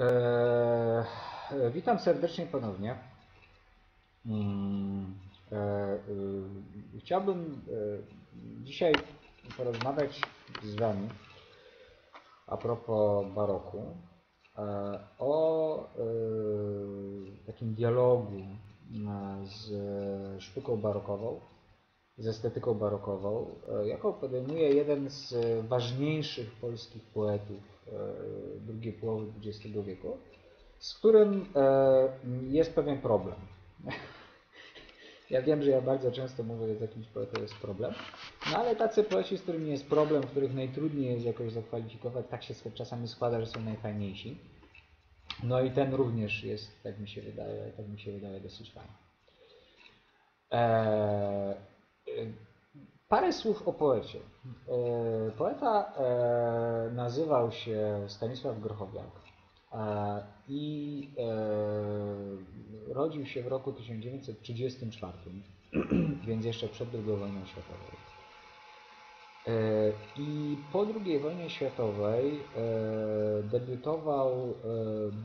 E, witam serdecznie ponownie. Mm, e, e, chciałbym e, dzisiaj porozmawiać z Wami a propos baroku e, o takim dialogu z sztuką barokową, z estetyką barokową, jaką podejmuje jeden z ważniejszych polskich poetów drugiej połowy XX wieku, z którym e, jest pewien problem. Ja wiem, że ja bardzo często mówię, że z jakimś poetą jest problem, no ale tacy poeci, z którymi jest problem, których najtrudniej jest jakoś zakwalifikować, tak się czasami składa, że są najfajniejsi. No i ten również jest, tak mi się wydaje, tak mi się wydaje, dosyć fajny. Eee, Parę słów o poecie. E, Poeta e, nazywał się Stanisław Grochowiak i e, rodził się w roku 1934, więc jeszcze przed II wojną światową. I po II wojnie światowej debiutował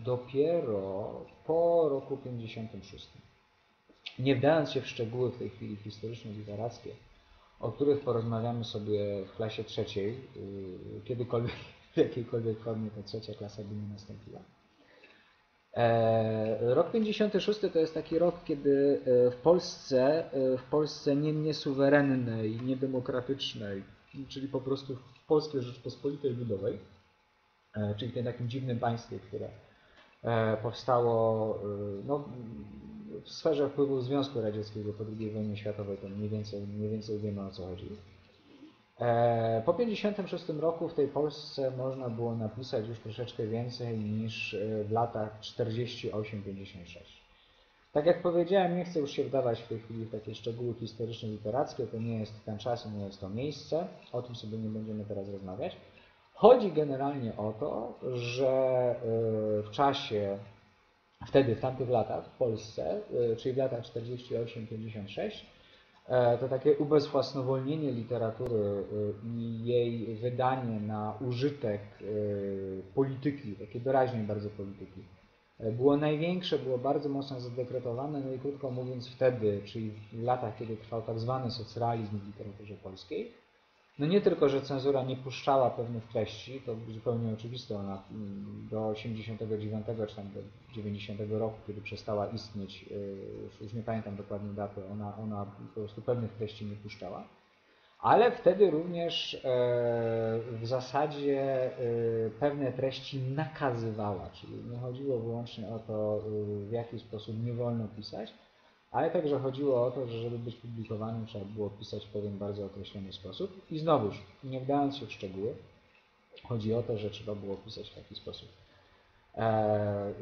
dopiero po roku 56. Nie wdając się w szczegóły w tej chwili historyczno-literackie, o których porozmawiamy sobie w klasie trzeciej, yy, kiedykolwiek, w jakiejkolwiek formie ta trzecia klasa by nie nastąpiła. E, Rok 56 to jest taki rok, kiedy e, w Polsce, e, w Polsce nie, niesuwerennej, niedemokratycznej, czyli po prostu w Polskiej Rzeczpospolitej Ludowej, czyli tym takim dziwnym państwie, które powstało e, no, w sferze wpływu Związku Radzieckiego po II wojnie światowej, to mniej więcej, mniej więcej wiemy o co chodzi. E, Po 1956 roku w tej Polsce można było napisać już troszeczkę więcej niż e, w latach 48-56. Tak jak powiedziałem, nie chcę już się wdawać w tej chwili w takie szczegóły historyczno-literackie, to nie jest ten czas nie jest to miejsce, o tym sobie nie będziemy teraz rozmawiać. Chodzi generalnie o to, że e, w czasie wtedy, w tamtych latach w Polsce, y, czyli w latach 48-56, e, to takie ubezwłasnowolnienie literatury y, i jej wydanie na użytek y, polityki, takiej doraźnej bardzo polityki, e, było największe, było bardzo mocno zadekretowane, no i krótko mówiąc wtedy, czyli w latach, kiedy trwał tak zwany socrealizm w literaturze polskiej, no nie tylko, że cenzura nie puszczała pewnych treści, to zupełnie oczywiste, ona mm, do 89 czy tam do 90 roku, kiedy przestała istnieć, y, już nie pamiętam dokładnie daty, ona, ona po prostu pewnych treści nie puszczała. Ale wtedy również e, w zasadzie e, pewne treści nakazywała, czyli nie chodziło wyłącznie o to, y, w jaki sposób nie wolno pisać, ale także chodziło o to, że żeby być publikowanym trzeba było pisać w pewien bardzo określony sposób. I znowuż, nie wdając się w szczegóły, chodzi o to, że trzeba było pisać w taki sposób. E,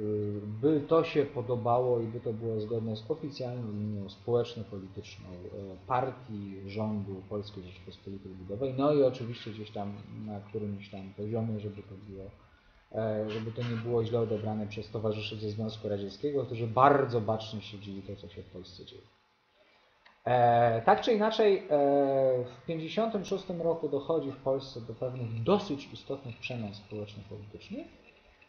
by to się podobało i by to było zgodne z oficjalną linią społeczno-polityczną e, partii, rządu Polskiej Rzeczypospolitej Ludowej, no i oczywiście gdzieś tam na którymś tam poziomie, żeby to było żeby to nie było źle odebrane przez towarzyszy ze Związku Radzieckiego, którzy bardzo bacznie śledzili to, co się w Polsce dzieje. E, tak czy inaczej, e, w 1956 roku dochodzi w Polsce do pewnych dosyć istotnych przemian społeczno-politycznych.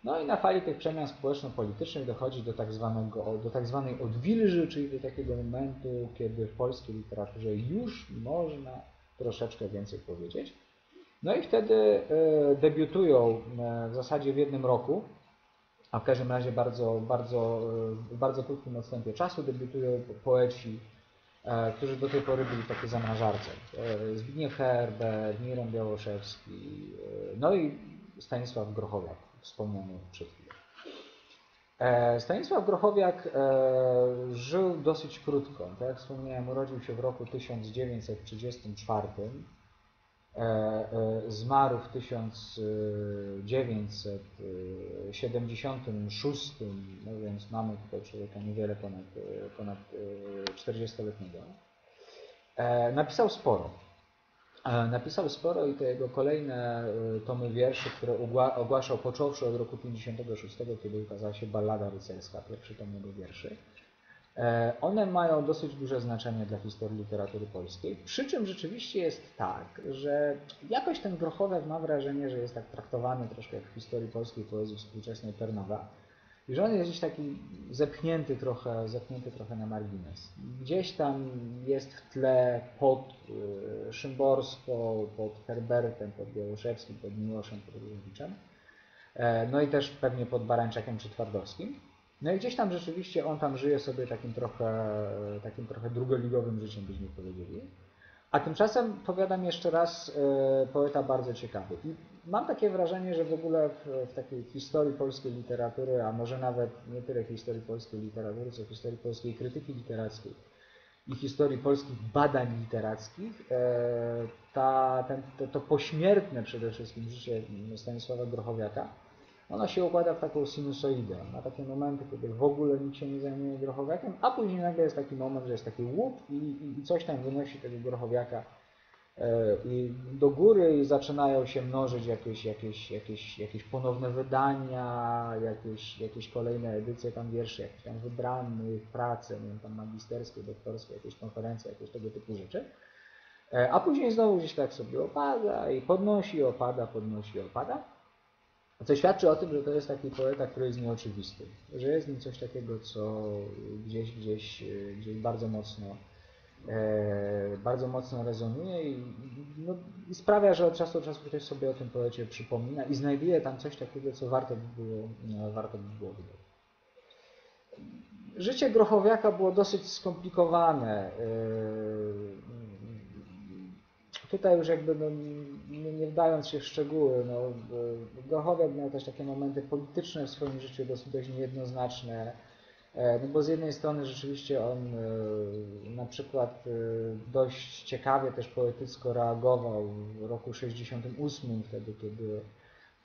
No i na fali tych przemian społeczno-politycznych dochodzi do tak, zwanego, do tak zwanej odwilży, czyli do takiego momentu, kiedy w polskiej literaturze już można troszeczkę więcej powiedzieć. No i wtedy e, debiutują e, w zasadzie w jednym roku, a w każdym razie bardzo, bardzo, e, w bardzo krótkim odstępie czasu debiutują poeci, którzy do tej pory byli takie zamrażarce. Zbigniew Herbert, Miron Białoszewski, no i Stanisław Grochowiak, wspomniany przed chwilą. Stanisław Grochowiak żył dosyć krótko. Tak jak wspomniałem, urodził się w roku 1934. E, e, Zmarł w 1976, no więc mamy tutaj człowieka niewiele ponad, ponad e, 40-letniego. E, Napisał sporo. Napisał sporo i te jego kolejne tomy wierszy, które ogłaszał począwszy od roku 56, kiedy ukazała się Ballada Rycerska, pierwszy tom jego wierszy. E, one mają dosyć duże znaczenie dla historii literatury polskiej, przy czym rzeczywiście jest tak, że jakoś ten Grochowiak ma wrażenie, że jest tak traktowany troszkę jak w historii polskiej poezji współczesnej Pernowa i że on jest gdzieś taki zepchnięty trochę, zepchnięty trochę na margines. Gdzieś tam jest w tle pod y, Szymborską, pod Herbertem, pod Białoszewskim, pod Miłoszem, pod Różewiczem, e, no i też pewnie pod Barańczakiem czy Twardowskim. No i gdzieś tam rzeczywiście on tam żyje sobie takim trochę, takim trochę drugoligowym życiem, byśmy powiedzieli. A tymczasem, powiadam jeszcze raz, e, poeta bardzo ciekawy. I mam takie wrażenie, że w ogóle w, w, takiej historii polskiej literatury, a może nawet nie tyle historii polskiej literatury, co historii polskiej krytyki literackiej i historii polskich badań literackich, e, ta, ten, to, to pośmiertne przede wszystkim życie Stanisława Grochowiaka, ona się układa w taką sinusoidę. Ma takie momenty, kiedy w ogóle nikt się nie zajmuje grochowiakiem, a później nagle jest taki moment, że jest taki łup i, i coś tam wynosi tego grochowiaka e, i do góry i zaczynają się mnożyć jakieś, jakieś, jakieś, jakieś ponowne wydania, jakieś, jakieś kolejne edycje tam wierszy, jakieś tam wybranych, prace, nie wiem, tam magisterskie, doktorskie, jakieś konferencje, jakieś tego typu rzeczy. E, a później znowu gdzieś tak sobie opada i podnosi, opada, podnosi, opada. Co świadczy o tym, że to jest taki poeta, który jest nieoczywisty, że jest nim coś takiego, co gdzieś, gdzieś, gdzieś bardzo mocno e, bardzo mocno rezonuje i, no, i, sprawia, że od czasu do czasu ktoś sobie o tym poecie przypomina i znajduje tam coś takiego, co warto by było, no, warto by było wydać. Życie Grochowiaka było dosyć skomplikowane. E, tutaj już jakby no, nie, nie wdając się w szczegóły, no, Grochowiak miał też takie momenty polityczne w swoim życiu dosyć dość niejednoznaczne. E, no bo z jednej strony rzeczywiście on e, na przykład e, dość ciekawie też poetycko reagował w roku 68, wtedy kiedy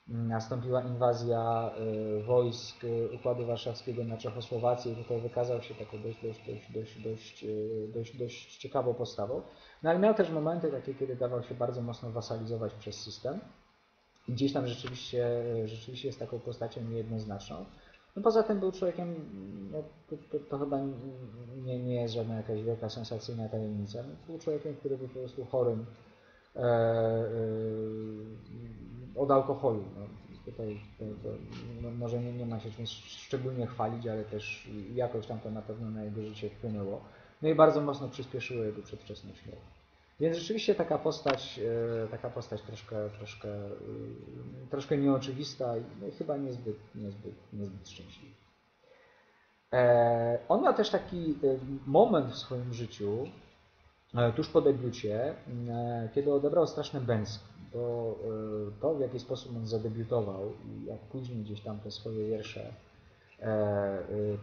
nastąpiła inwazja wojsk Układu Warszawskiego na Czechosłowację i tutaj wykazał się taką dość, dość, dość, dość, dość, dość, dość ciekawą postawą. No ale miał też momenty takie, kiedy dawał się bardzo mocno wasalizować przez system. I gdzieś tam rzeczywiście, rzeczywiście jest taką postacią niejednoznaczną. No poza tym był człowiekiem, no, to, to, to, chyba nie, nie jest żadna jakaś wielka sensacyjna tajemnica. No, był człowiekiem, który był po prostu chorym e, e, od alkoholu. No, tutaj to, no, może nie, nie ma się czym szczególnie chwalić, ale też jakoś tam to na pewno na jego życie wpłynęło. No i bardzo mocno przyspieszyło jego przedwczesną śmierć. Więc rzeczywiście taka postać, e, taka postać troszkę, troszkę, e, troszkę nieoczywista i no chyba niezbyt, niezbyt, niezbyt szczęśliwa. E, on miał też taki moment w swoim życiu, tuż po debiucie, kiedy odebrał straszny bęsk. Bo to, w jaki sposób on zadebiutował i jak później gdzieś tam te swoje wiersze E, y,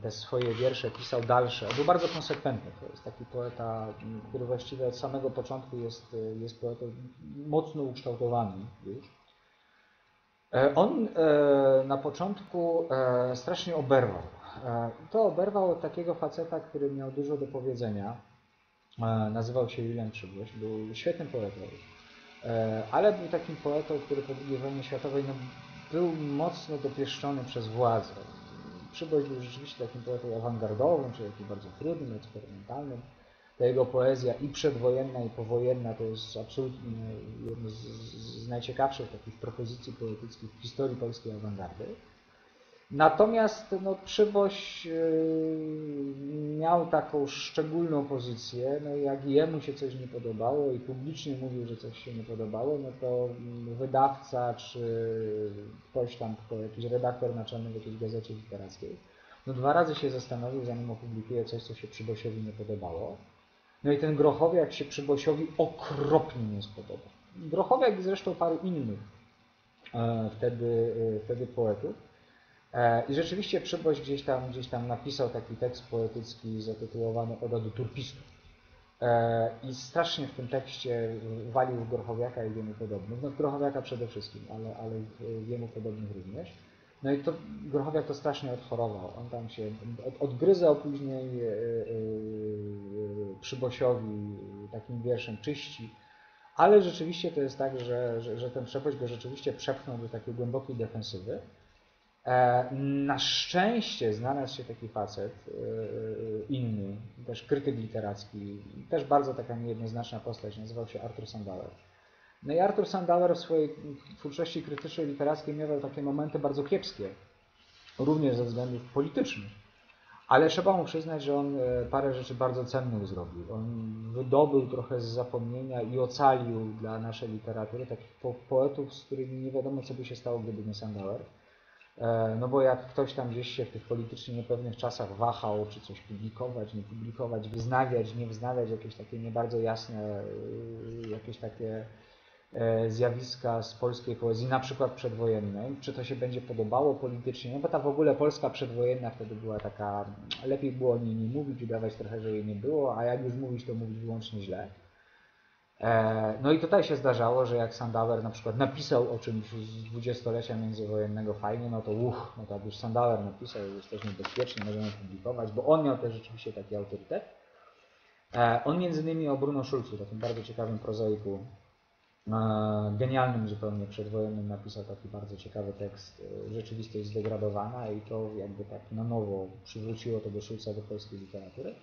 te swoje wiersze pisał dalsze. Był bardzo konsekwentny. To jest taki poeta, który właściwie od samego początku jest, y, jest poetą mocno ukształtowanym już. E, on e, na początku strasznie oberwał. To oberwał od takiego faceta, który miał dużo do powiedzenia. Nazywał się Julian Przybysz. Był świetnym poetą. Ale był takim poetą, który po II wojnie światowej no, był mocno dopieszczony przez władzę Przyboś był rzeczywiście takim poetą awangardowym, czyli takim bardzo trudnym, eksperymentalnym. Ta jego poezja i przedwojenna, i powojenna to jest absolutnie jedna z, z najciekawszych takich propozycji poetyckich w historii polskiej awangardy. Natomiast no, Przyboś yy, miał taką szczególną pozycję, no jak jemu się coś nie podobało i publicznie mówił, że coś się nie podobało, no to wydawca czy ktoś tam, jakiś redaktor naczelny w jakiejś gazecie literackiej, no dwa razy się zastanowił, zanim opublikuje coś, co się Przybosiowi nie podobało. No i ten Grochowiak się Przybosiowi okropnie nie spodobał. Grochowiak zresztą paru innych e, wtedy, e, wtedy poetów. E, I rzeczywiście Przyboś gdzieś tam, gdzieś tam napisał taki tekst poetycki zatytułowany Oda do turpistów. E, I strasznie w tym tekście walił w Grochowiaka i wiemu podobnych. No w Grochowiaka przede wszystkim, ale, ale wiemu podobnych również. No i to Grochowiak to strasznie odchorował. On tam się odgryzał później e, Przybosiowi takim wierszem czyści. Ale rzeczywiście to jest tak, że, że, że ten Przyboś go rzeczywiście przepchnął do takiej głębokiej defensywy. E, na szczęście znalazł się taki facet, e, inny, też krytyk literacki, też bardzo taka niejednoznaczna postać, nazywał się Arthur Sandauer. No i Arthur Sandauer w swojej twórczości krytycznej literackiej miewał takie momenty bardzo kiepskie, również ze względów politycznych. Ale trzeba mu przyznać, że on e, parę rzeczy bardzo cennych zrobił. On wydobył trochę z zapomnienia i ocalił dla naszej literatury takich po poetów, z którymi nie wiadomo, co by się stało, gdyby nie Sandauer. E, no bo jak ktoś tam gdzieś się w tych politycznie niepewnych czasach wahał, czy coś publikować, nie publikować, wznawiać, nie wznawiać, jakieś takie nie bardzo jasne, y, jakieś takie e, zjawiska z polskiej poezji, na przykład przedwojennej, czy to się będzie podobało politycznie, no bo ta w ogóle Polska przedwojenna wtedy była taka, lepiej było o niej nie mówić, udawać trochę, że jej nie było, a jak już mówić, to mówić wyłącznie źle. E, no i tutaj się zdarzało, że jak Sandauer na przykład napisał o czymś z dwudziestolecia międzywojennego fajnie, no to uch, no to już Sandauer napisał, jesteśmy bezpieczni, możemy publikować, bo on miał też rzeczywiście taki autorytet. E, on między innymi o Bruno Schulzu, takim bardzo ciekawym prozaiku, e, genialnym zupełnie przedwojennym, napisał taki bardzo ciekawy tekst Rzeczywistość zdegradowana i to jakby tak na nowo przywróciło tego Schulza do polskiej literatury.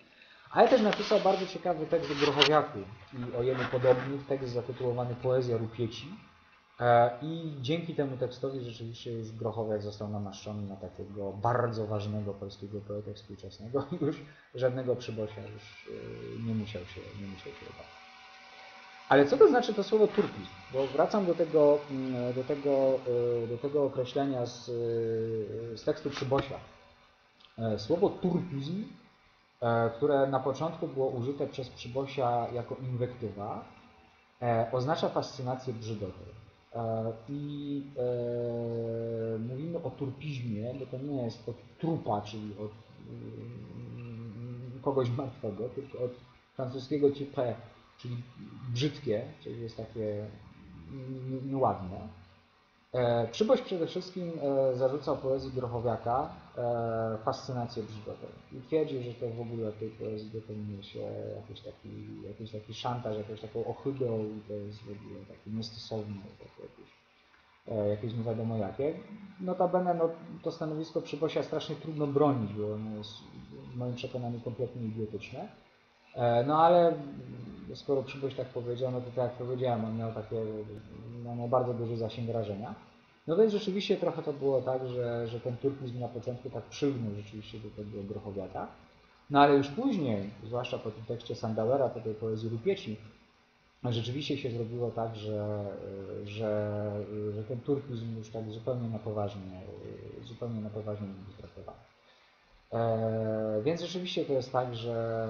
Ale też napisał bardzo ciekawy tekst o Grochowiaku i o jemu podobnych, tekst zatytułowany Poezja Rupieci. E, I dzięki temu tekstowi rzeczywiście już Grochowiak został namaszczony na takiego bardzo ważnego polskiego poetę współczesnego i już żadnego przybosia już e, nie musiał się, nie musiał się bać. Ale co to znaczy to słowo turpizm? Bo wracam do tego, mm, do tego, e, do tego określenia z, z tekstu Przybosia. Słowo turpizm które na początku było użyte przez Przybosia jako inwektywa, e, oznacza fascynację brzydotą. E, I mówimy o turpizmie, bo to nie jest od trupa, czyli od mm, kogoś martwego, tylko od francuskiego type, czyli brzydkie, czyli jest takie nieładne. E, Przyboś przede wszystkim e, zarzucał poezji Grochowiaka e, fascynację brzydotą i twierdził, że to w ogóle tej poezji dokonuje się jakiś taki, jakiś taki szantaż, jakąś taką ohydą i to jest w ogóle takie niestosowne, takie jakieś, jakieś nie wiadomo jakie. Notabene no, to stanowisko Przybosia strasznie trudno bronić, bo ono jest w moim przekonaniu kompletnie idiotyczne. No ale skoro Przyboś tak powiedział, no to tak jak powiedziałem, on miał takie, no, miał bardzo duży zasięg rażenia. No więc rzeczywiście trochę to było tak, że, że ten turkizm na początku tak przylgnął rzeczywiście do tego Grochowiaka. No ale już później, zwłaszcza po tym tekście Sandauera, po tej poezji Rupieci, rzeczywiście się zrobiło tak, że, że, że ten turkizm już tak zupełnie na poważnie, zupełnie na poważnie był traktowany. E, więc rzeczywiście to jest tak, że,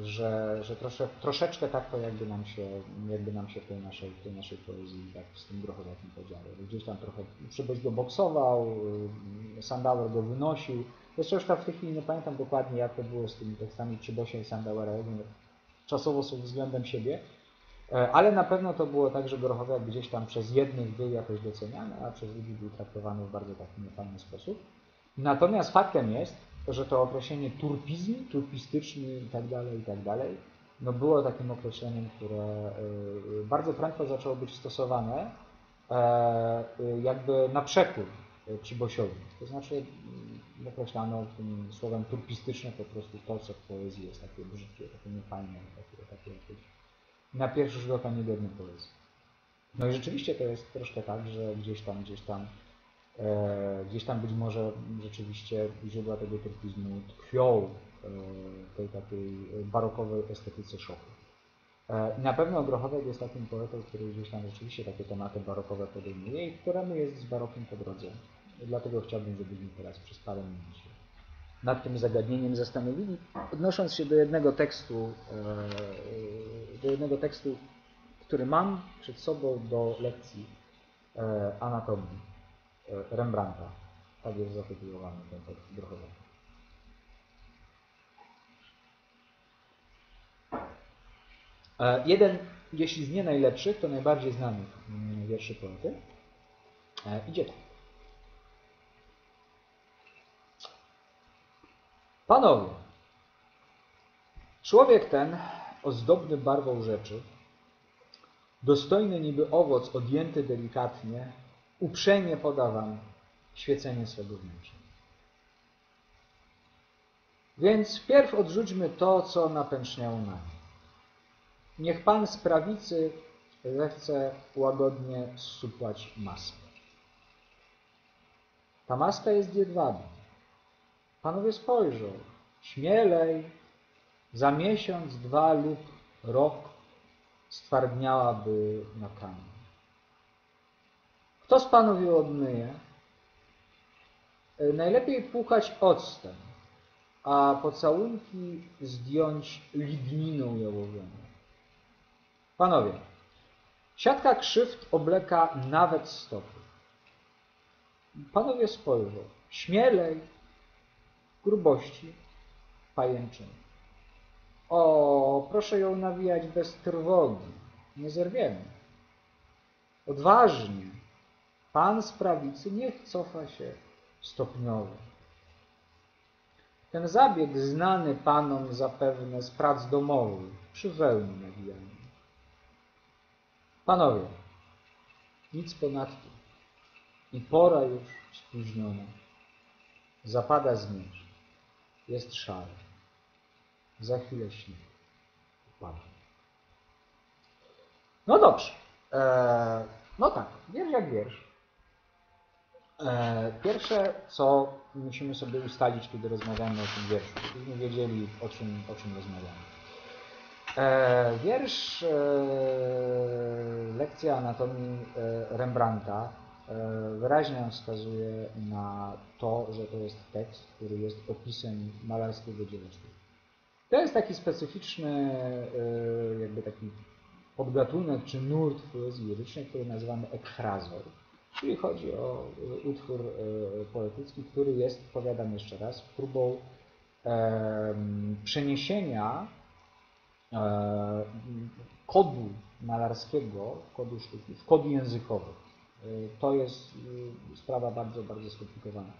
y, że, że trosze, troszeczkę tak to jakby nam się, jakby nam się w tej naszej, w tej naszej poezji tak z tym grochowakiem podziało. Gdzieś tam trochę Przybyś go boksował, y, Sandauer go wynosił. Jeszcze już tak w tej chwili nie pamiętam dokładnie jak to było z tymi tekstami Przybosia i Sandauera, czasowo są względem siebie. E, ale na pewno to było tak, że Grochowiak gdzieś tam przez jednych był jakoś doceniany, a przez drugich był traktowany w bardzo taki niefajny sposób. Natomiast faktem jest, że to określenie turpizm, turpistyczny i tak dalej, i tak no było takim określeniem, które y, bardzo prędko zaczęło być stosowane e, y, jakby na przekór Przybosiowi. To znaczy mm, określano tym słowem turpistyczne po prostu to, co w poezji jest takie brzydkie, takie niefajne, takie, takie jakieś na pierwszy rzut oka niegodne poezji. No i rzeczywiście to jest troszkę tak, że gdzieś tam, gdzieś tam E, gdzieś tam być może rzeczywiście źródła tego turpizmu tkwią e, w tej takiej barokowej estetyce szoku. E, na pewno Grochowiak jest takim poetą, który gdzieś tam rzeczywiście takie tematy barokowe podejmuje i któremu jest z barokiem po drodze. Dlatego chciałbym, żebyśmy teraz przez parę minut się nad tym zagadnieniem zastanowili, odnosząc się do jednego tekstu, do jednego tekstu, który mam przed sobą do lekcji anatomii. E, Rembrandta. Tak jest zatytułowany ten tekst grochowy. E, jeden, jeśli z nie najlepszych, to najbardziej znanych mm, wierszy poety. E, idzie tak. Panowie, człowiek ten, ozdobny barwą rzeczy, dostojny niby owoc odjęty delikatnie, uprzejmie podawam. świecenie swego wnętrza. Więc wpierw odrzućmy to, co napęczniało nami. Niech Pan z prawicy zechce łagodnie zsupłać maskę. Ta maska jest jedwabna. Panowie spojrzą, śmielej, za miesiąc, dwa lub rok stwardniałaby na kamień. Kto z panów ją odmyje? Najlepiej płukać octem, a pocałunki zdjąć ligniną jałowianą. Panowie, siatka krzywd obleka nawet stopy. Panowie spojrzą, śmielej, grubości, pajęczyny. O, proszę ją nawijać bez trwogi, nie zerwiemy. Odważnie, Pan z prawicy niech cofa się stopniowo. Ten zabieg znany Panom zapewne z prac domowych przy wełnie nawijania. Panowie, nic ponadto. I pora już spóźniona. Zapada zmierzch. Jest szary. Za chwilę śnieg. Upada. No dobrze. Eee, no tak, wiersz jak wiersz. Eee, pierwsze, co musimy sobie ustalić, kiedy rozmawiamy o tym wierszu, żebyśmy wiedzieli, o czym, o czym rozmawiamy. E, wiersz, e, lekcja anatomii e, Rembrandta e, wyraźnie wskazuje na to, że to jest tekst, który jest opisem malarskiego dzieła. To jest taki specyficzny, e, jakby taki podgatunek czy nurt poezji lirycznej, który nazywamy ekfrazor. Czyli chodzi o e, utwór e, poetycki, który jest, powiadam jeszcze raz, próbą przeniesienia e, kodu malarskiego, kodu sztuki, w kody językowy. To jest sprawa bardzo, bardzo skomplikowana.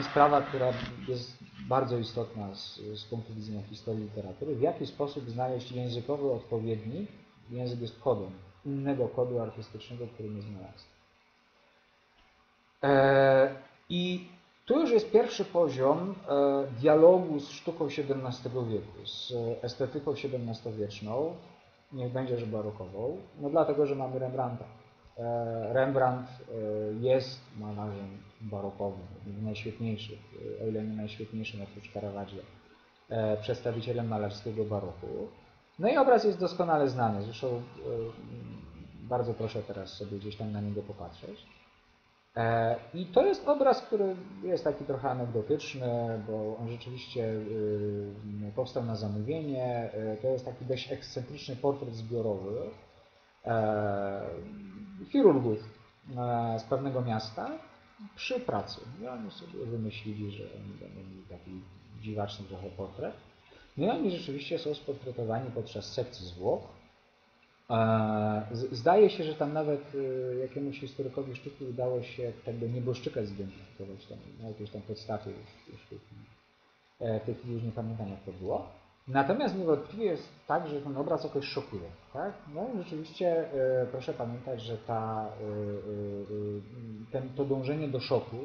I sprawa, która jest bardzo istotna z, z punktu widzenia historii literatury, w jaki sposób znaleźć językowy odpowiednik, język jest kodem, innego kodu artystycznego, którym jest malarstwo. E, I tu już jest pierwszy poziom e, dialogu z sztuką XVII wieku, z estetyką XVII-wieczną, niech będzie, że barokową, no dlatego, że mamy Rembrandta. E, Rembrandt jest malarzem barokowym, najświetniejszym, o ile nie najświetniejszym oprócz Caravaggia, e, przedstawicielem malarskiego baroku. No i obraz jest doskonale znany, zresztą bardzo proszę teraz sobie gdzieś tam na niego popatrzeć. E, I to jest obraz, który jest taki trochę anegdotyczny, bo on rzeczywiście y, powstał na zamówienie. E, To jest taki dość ekscentryczny portret zbiorowy chirurgów e, z pewnego miasta przy pracy. I oni sobie wymyślili, że oni będą mieli taki dziwaczny trochę portret. No i oni rzeczywiście są sportretowani podczas sekcji zwłok. Zdaje się, że tam nawet y, jakiemuś historykowi sztuki udało się tego nieboszczyka zidentyfikować tam, na jakiejś tam podstawie już, już tej chwili już nie pamiętam jak to było. Natomiast niewątpliwie jest tak, że ten obraz jakoś szokuje. Tak? No i rzeczywiście e, proszę pamiętać, że ta, e, e, ten, to dążenie do szoku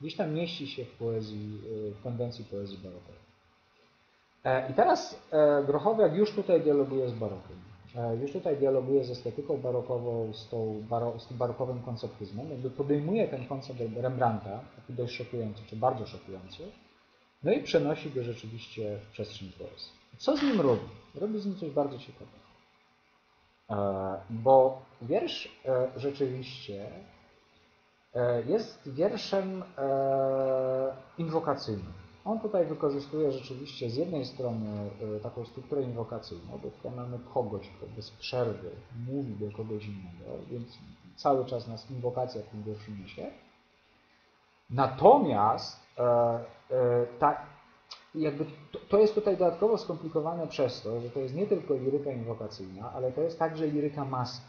gdzieś tam mieści się w poezji, w konwencji poezji barokowej. I teraz Grochowiak już tutaj dialoguje z barokiem. E, Już tutaj dialoguje z estetyką barokową, z, tą baro, z tym barokowym konceptyzmem. Jakby podejmuje ten koncept Rembrandta, taki dość szokujący, czy bardzo szokujący, no i przenosi go rzeczywiście w przestrzeń poezji. Co z nim robi? Robi z nim coś bardzo ciekawego. E, Bo wiersz e, rzeczywiście jest wierszem inwokacyjnym. On tutaj wykorzystuje rzeczywiście z jednej strony e, taką strukturę inwokacyjną, bo tutaj mamy kogoś, kto bez przerwy mówi do kogoś innego, więc cały czas nas inwokacja w tym wierszu. Natomiast e, e, tak, jakby to, to jest tutaj dodatkowo skomplikowane przez to, że to jest nie tylko liryka inwokacyjna, ale to jest także liryka maski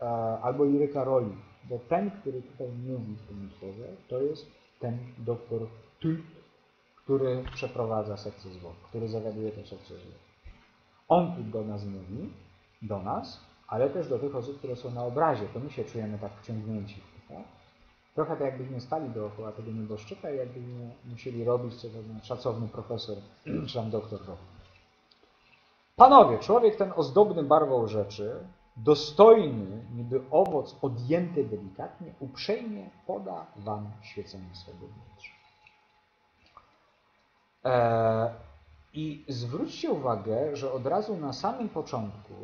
e, albo liryka roli. Bo ten, który tutaj mówi w tym utworze, to jest ten doktor Ty, który przeprowadza sekcję który zawiaduje tą sekcję. On tu do nas mówi, do nas, ale też do tych osób, które są na obrazie, to my się czujemy tak wciągnięci tak? Trochę tak jakbyśmy stali dookoła tego nieboszczyka i jakbyśmy musieli robić, co ten szacowny profesor, czy tam doktor robi. Panowie, człowiek ten ozdobny barwą rzeczy, dostojny, niby owoc odjęty delikatnie, uprzejmie poda wam świecenie swego wnętrza. E, I zwróćcie uwagę, że od razu na samym początku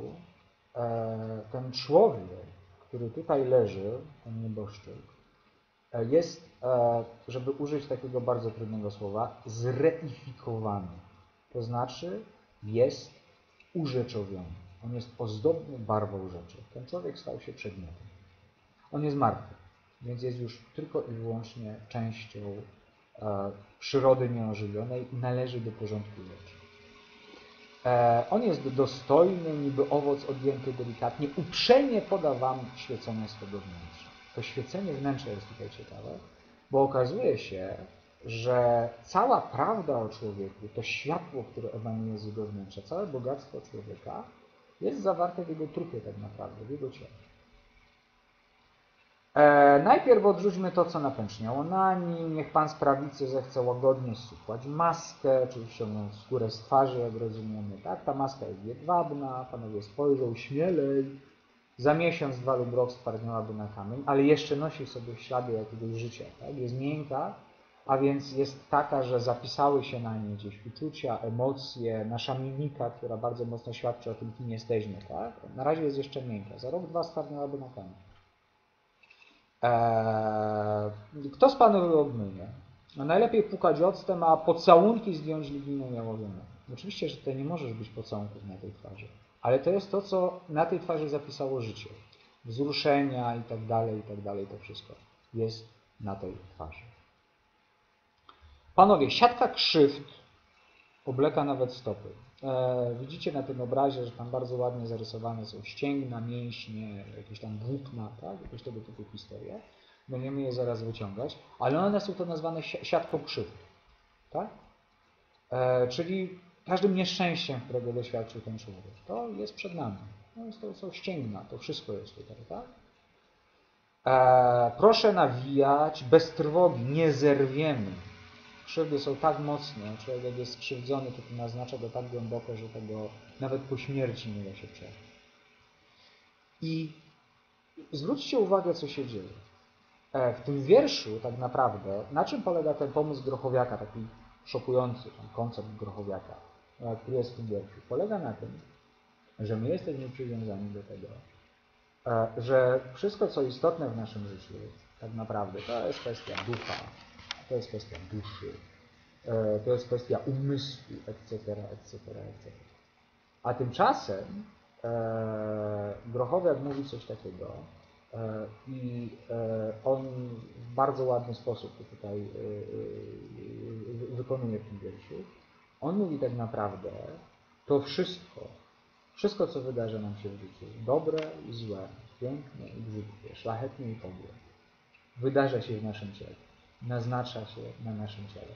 e, ten człowiek, który tutaj leży, ten nieboszczyk, e, jest, żeby użyć takiego bardzo trudnego słowa, zreifikowany. To znaczy jest urzeczowiony. On jest ozdobny barwą rzeczy. Ten człowiek stał się przedmiotem. On jest martwy, więc jest już tylko i wyłącznie częścią przyrody nieożywionej należy do porządku rzeczy. E, on jest dostojny, niby owoc odjęty delikatnie, uprzejmie poda wam świecenie swego wnętrza. To świecenie wnętrza jest tutaj ciekawe, bo okazuje się, że cała prawda o człowieku, to światło, które emanuje z jego wnętrza, całe bogactwo człowieka jest zawarte w jego trupie tak naprawdę, w jego ciele. E, najpierw odrzućmy to, co napęczniało na nim. Niech Pan z prawicy zechce łagodnie zsupłać maskę, czyli ściągnąć skórę z twarzy, jak rozumiemy. Tak? Ta maska jest jedwabna, panowie spojrzą śmielej. Za miesiąc, dwa lub rok stwardniałaby na kamień, ale jeszcze nosi w sobie ślady jakiegoś życia. Tak? Jest miękka, a więc jest taka, że zapisały się na niej gdzieś uczucia, emocje, nasza mimika, która bardzo mocno świadczy o tym, kim jesteśmy. Tak? Na razie jest jeszcze miękka. Za rok, dwa stwardniałaby na kamień. Eee, kto z Panu obmyje? No najlepiej pukać octem, a pocałunki zdjąć liwiną jałowioną. Oczywiście, że tutaj nie możesz być pocałunków na tej twarzy, ale to jest to, co na tej twarzy zapisało życie. Wzruszenia i tak dalej, i tak dalej, to wszystko jest na tej twarzy. Panowie, siatka krzywd obleka nawet stopy. E, widzicie na tym obrazie, że tam bardzo ładnie zarysowane są ścięgna, mięśnie, jakieś tam włókna, tak? jakieś tego typu historie. Będziemy je zaraz wyciągać, ale one są to nazwane siatką krzywd. Tak? E, czyli każdym nieszczęściem, którego doświadczył ten człowiek. To jest przed nami. No, to są ścięgna, to wszystko jest tutaj. Tak? E, proszę nawijać bez trwogi, nie zerwiemy krzywdy są tak mocne, człowiek jak jest skrzywdzony, to to naznacza go tak głęboko, że tego nawet po śmierci nie da się przeżyć. I zwróćcie uwagę, co się dzieje. E, w tym wierszu tak naprawdę, na czym polega ten pomysł Grochowiaka, taki szokujący ten koncept Grochowiaka, e, który jest w tym wierszu? Polega na tym, że my jesteśmy przywiązani do tego, e, że wszystko, co istotne w naszym życiu, tak naprawdę to jest kwestia ducha, to jest kwestia duszy, e, to jest kwestia umysłu, etc., etc., etc. A tymczasem e, Grochowiak mówi coś takiego e, i on w bardzo ładny sposób to tutaj wykonuje w tym wierszu. On mówi tak naprawdę, to wszystko, wszystko co wydarza nam się w życiu, dobre i złe, piękne i brzydkie, szlachetne i podłe, wydarza się w naszym ciele naznacza się na naszym ciele.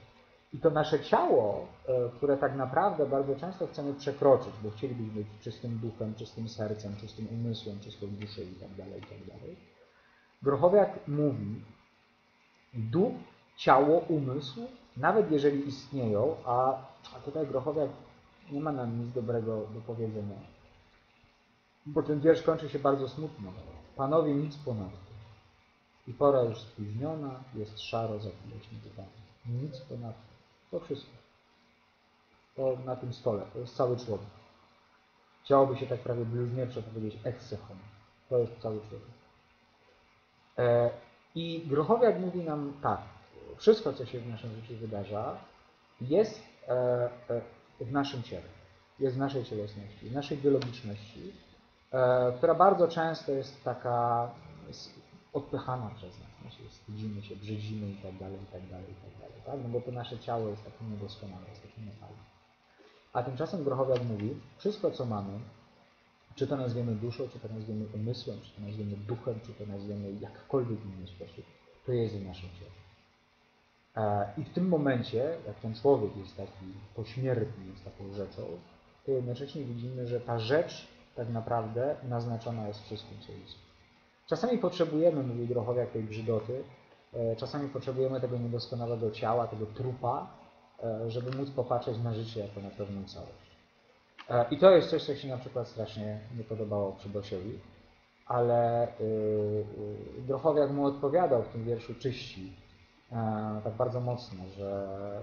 I to nasze ciało, e, które tak naprawdę bardzo często chcemy przekroczyć, bo chcielibyśmy być czystym duchem, czystym sercem, czystym umysłem, czystą duszą i tak dalej, i tak. Grochowiak mówi, duch, ciało, umysł, nawet jeżeli istnieją, a, a tutaj Grochowiak nie ma nam nic dobrego do powiedzenia, bo ten wiersz kończy się bardzo smutno. Panowie, nic ponadto. I pora już spóźniona, jest szaro za dywany. Nic ponad to wszystko. To na tym stole, to jest cały człowiek. Chciałoby się tak prawie bluźnierczo powiedzieć homo. To jest cały człowiek. E, I Grochowiak mówi nam tak, wszystko co się w naszym życiu wydarza jest e, e, w naszym ciele, jest w naszej cielesności, w naszej biologiczności, e, która bardzo często jest taka odpychana przez nas. My się wstydzimy się, brzydzimy i tak dalej, i tak dalej, i tak dalej. Tak? No bo to nasze ciało jest takie niedoskonałe, jest takie niefajne. A tymczasem Grochowiak mówi, wszystko co mamy, czy to nazwiemy duszą, czy to nazwiemy umysłem, czy to nazwiemy duchem, czy to nazwiemy jakkolwiek inny sposób, to jest w naszym ciele. E, I w tym momencie, jak ten człowiek jest taki pośmiertny, jest taką rzeczą, to jednocześnie widzimy, że ta rzecz tak naprawdę naznaczona jest wszystkim, co jest. Czasami potrzebujemy, mówi Grochowiak, tej brzydoty, E, Czasami potrzebujemy tego niedoskonałego ciała, tego trupa, e, żeby móc popatrzeć na życie jako na pewną całość. E, I to jest coś, co się na przykład strasznie nie podobało Przybosiowi, ale y, y, Grochowiak mu odpowiadał w tym wierszu czyści, tak bardzo mocno, że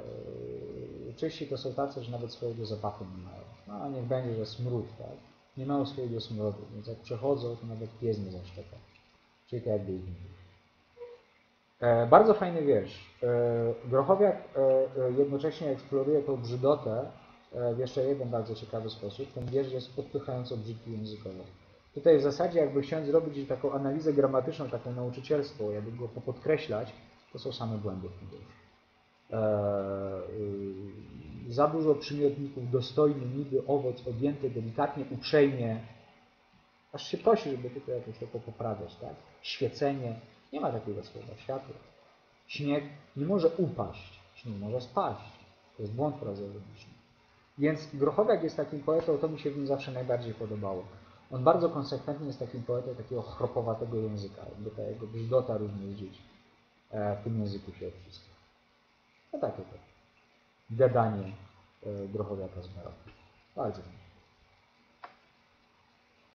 y, czyści to są tacy, że nawet swojego zapachu nie mają. No a niech będzie, że smród, tak? Nie mają swojego smrodu, więc jak przechodzą, to nawet pies nie zaszczeka. Było. E, bardzo fajny wiersz. E, Grochowiak e, jednocześnie eksploruje tą brzydotę w jeszcze jeden bardzo ciekawy sposób. Ten wiersz jest odpychająco brzydki językowo. Tutaj w zasadzie jakby chciałem zrobić taką analizę gramatyczną, taką nauczycielską, jakby go popodkreślać, to są same błędy w tym wierszu. Y, za dużo przymiotników, dostojny, niby owoc, objęty, delikatnie, uprzejmie, aż się prosi, żeby tutaj jakoś to poprawiać, tak? Świecenie, nie ma takiego słowa, światło. Śnieg nie może upaść, śnieg może spaść. To jest błąd frazeologiczny. Więc Grochowiak jest takim poetą, to mi się w nim zawsze najbardziej podobało. On bardzo konsekwentnie jest takim poetą takiego chropowatego języka, jakby ta jego brzydota również gdzieś e, w tym języku się odciska. No takie to. Gadanie e, Grochowiaka z Baroku. Bardzo fajnie.